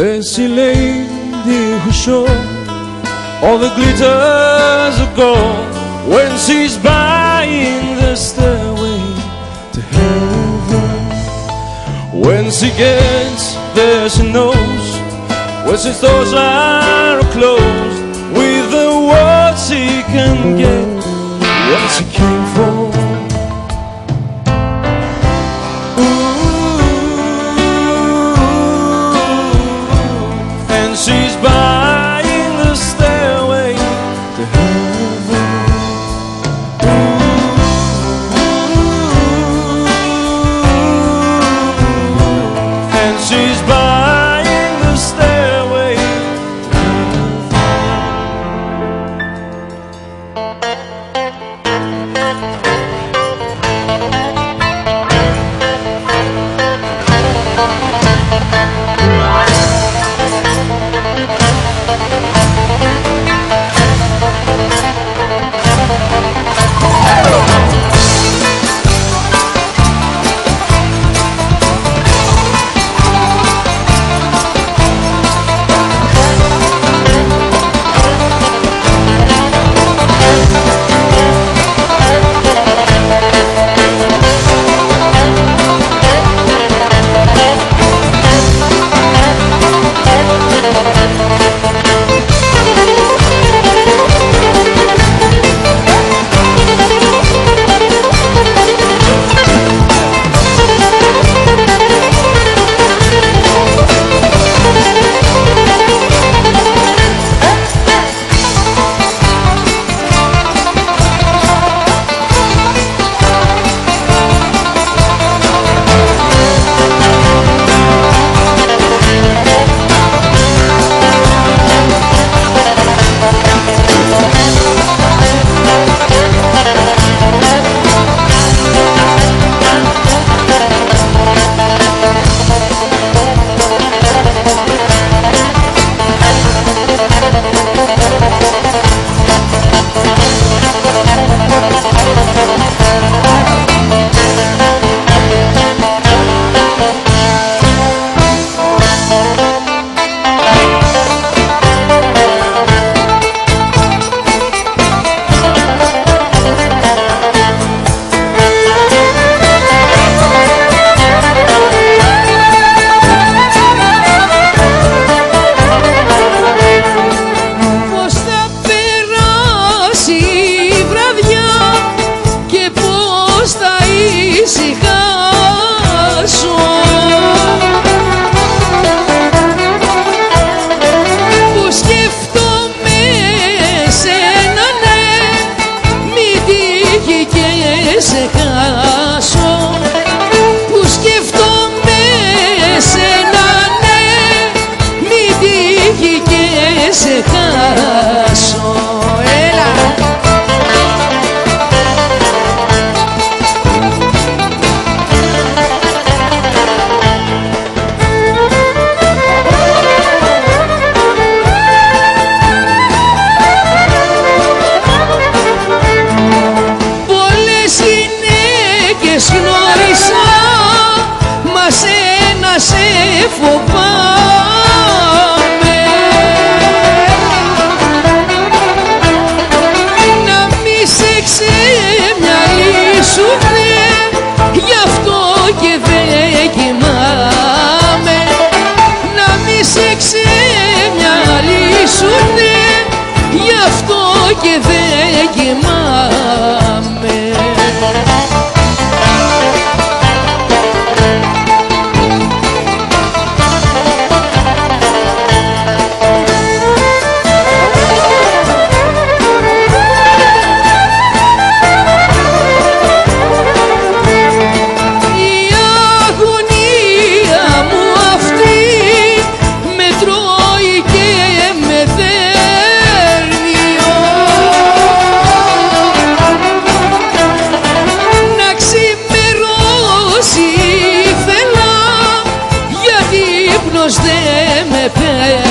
There's a lady who shows all the glitters of gold when she's buying the stairway to heaven. When she gets there, she knows when she doors are closed with the words she can get Yeah.